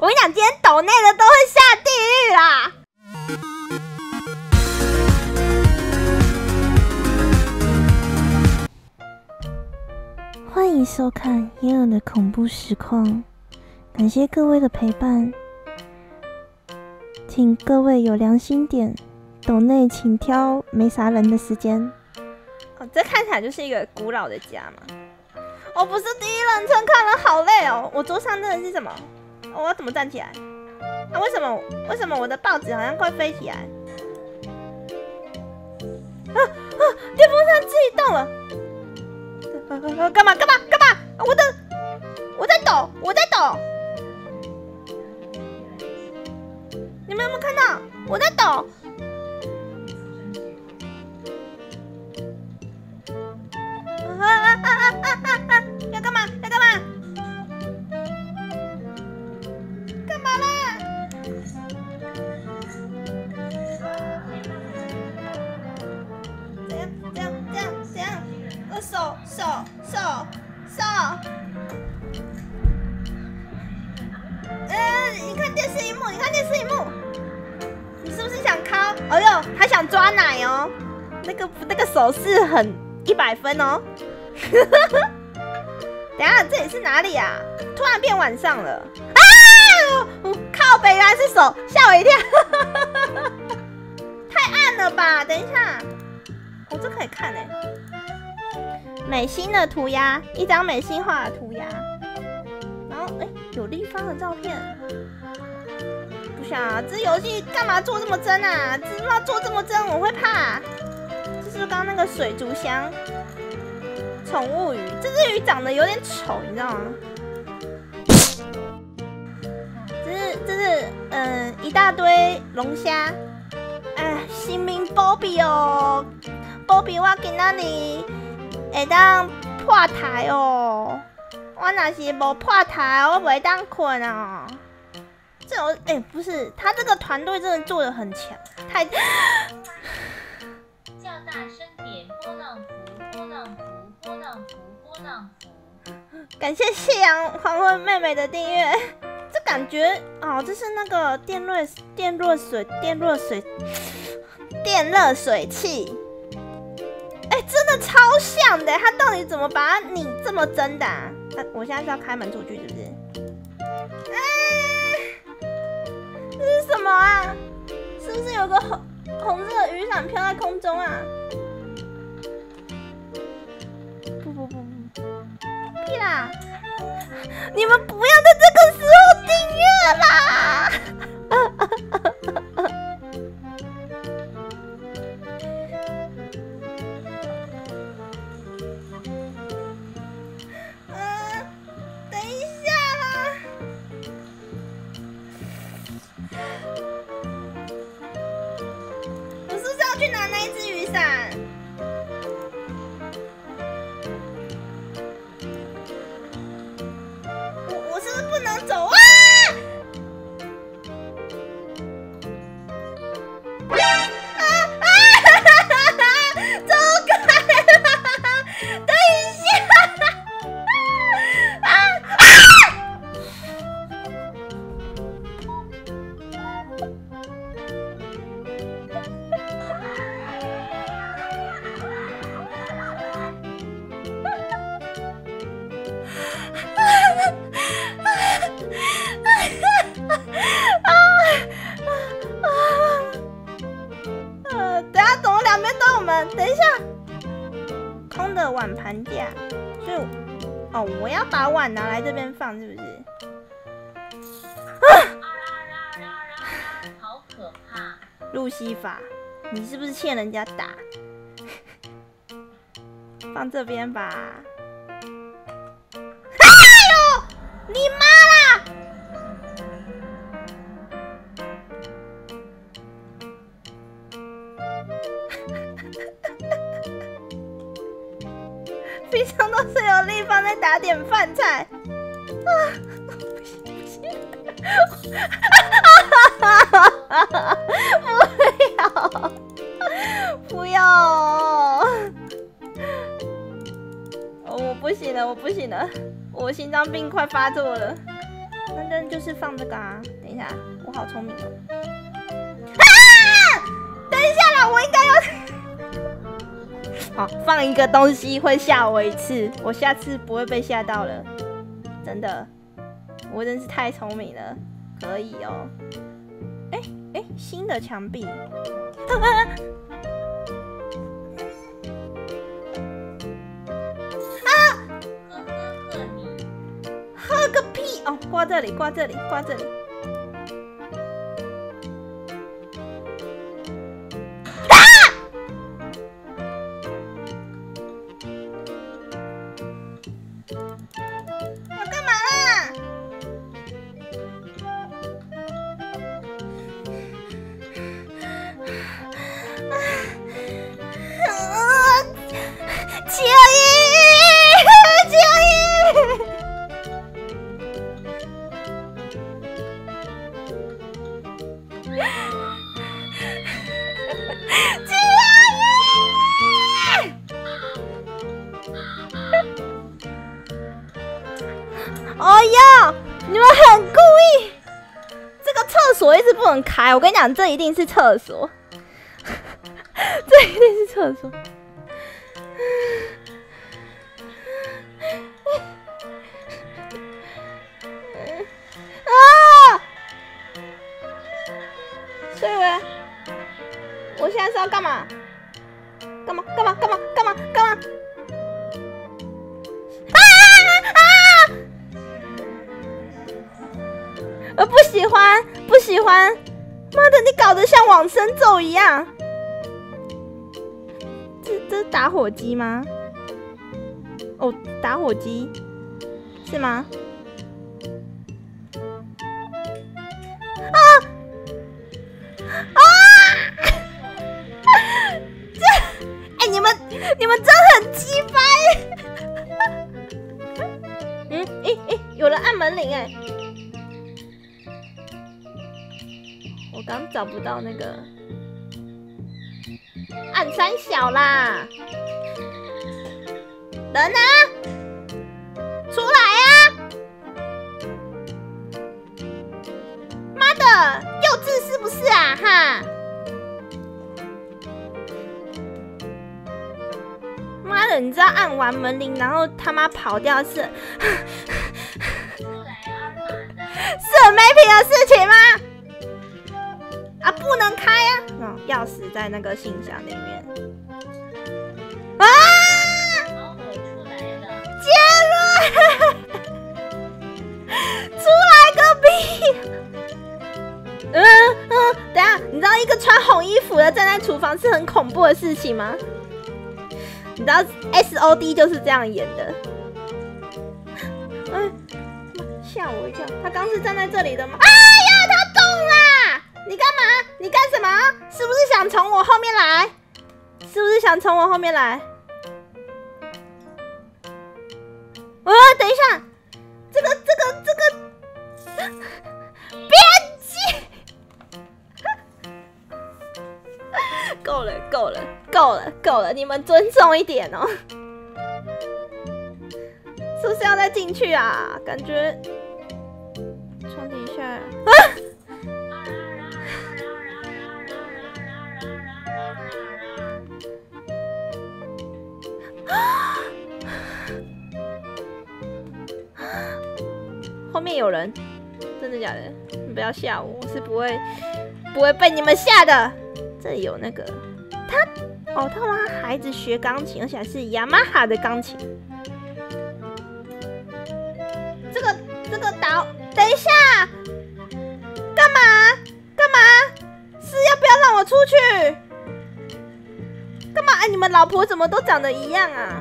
我跟你讲，今天抖内的都会下地狱啦！欢迎收看耶尔的恐怖实况，感谢各位的陪伴，请各位有良心点，抖内请挑没啥人的时间。哦，这看起来就是一个古老的家嘛。我不是第一人称看了，好累哦。我桌上那个是什么？我要怎么站起来？啊为什么？为什么我的报纸好像快飞起来？啊啊！电风扇自己动了。干嘛干嘛干嘛？我的，我在抖，我在抖。你们有没有看到？我在抖。哎呦，他想抓奶哦，那个那个手势很一百分哦。等下，这里是哪里啊？突然变晚上了啊！靠北，原来是手，吓我一跳，太暗了吧？等一下，哦，这可以看哎，美心的涂鸦，一张美心画的涂鸦，然后哎，有立方的照片，想，这游戏干嘛做这么真啊？知道做这么真，我会怕。这是刚刚那个水族箱。宠物鱼，这只鱼长得有点丑，你知道吗？这是这是嗯一大堆龙虾，哎，新名 Bobby 哦，Bobby 我今仔日会当破台哦，我若是无破台，我袂当困哦。哎不是，他这个团队真的做的很强，太。叫大声点，波浪符，波浪符。波浪符，波浪符。感谢夕阳黄昏妹妹的订阅。这感觉哦，这是那个电热电热水电热水电热水器。哎，真的超像的。他到底怎么把你这么真的？他我现在是要开门出去，是不是？这是什么啊？是不是有个红红色的雨伞飘在空中啊？不不不不，屁啦！你们不要在这个时候订阅啦！那一把碗拿来这边放，是不是？好可怕！路西法，你是不是欠人家打？放这边吧。哎呦，你妈冰箱都是有立方在打点饭菜，啊，不行不行，不要不要，我不行了，我不行了，我心脏病快发作了。那那就是放这个啊。等一下，我好聪明哦。啊！等一下啦，我应该要。好，放一个东西会吓我一次，我下次不会被吓到了。真的，我真是太聪明了，可以哦。哎哎，新的墙壁。个屁哦！挂这里，挂这里，挂这里。哎呀，你们很故意！这个厕所一直不能开，我跟你讲，这一定是厕所，这一定是厕所。啊！所以，我现在是要干嘛？干嘛？干嘛？干嘛？干嘛？干嘛？我不喜欢，不喜欢。妈的，你搞得像往生咒一样！这这打火机吗？哦，打火机是吗？啊啊！这哎，你们你们真很鸡掰！嗯，哎哎，有人按门铃哎！刚找不到那个暗三小啦，人呢？出来呀！妈的，幼稚是不是啊？哈！妈的，你知道按完门铃，然后他妈跑掉是 是很没品的事情吗？啊，不能开啊！哦，钥匙在那个信箱里面。啊！杰伦，出来个 屁！嗯嗯，等下，你知道一个穿红衣服的站在厨房是很恐怖的事情吗？你知道 S O D 就是这样演的。嗯，吓我一跳！他刚是站在这里的吗？哎呀，他动了！你干嘛？你干什么？是不是想从我后面来？是不是想从我后面来？呃，等一下，这个、这个、这个，编辑，够了，够了，够了，够了！你们尊重一点哦。是不是要再进去啊？感觉床底下啊。后面有人，真的假的？你不要吓我，我是不会不会被你们吓的。这里有那个他哦，他让孩子学钢琴，而且还是雅马哈的钢琴。这个这个导，等一下，干嘛干嘛？是要不要让我出去？干嘛？哎，你们老婆怎么都长得一样啊？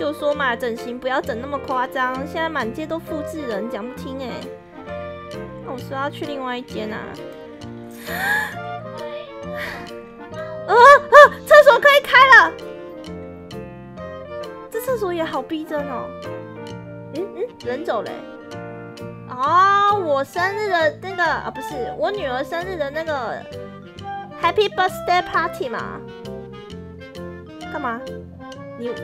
就说嘛，整形不要整那么夸张。现在满街都复制人，讲不听哎。那我说要去另外一间啊。啊啊！厕所可以开了。这厕所也好逼真哦。嗯嗯，人走嘞。哦，我生日的那个啊，不是我女儿生日的那个 Happy Birthday Party 嘛？干嘛？你？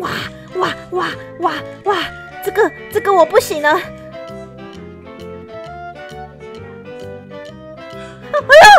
哇哇哇哇哇这个这个我不行了。哎 呀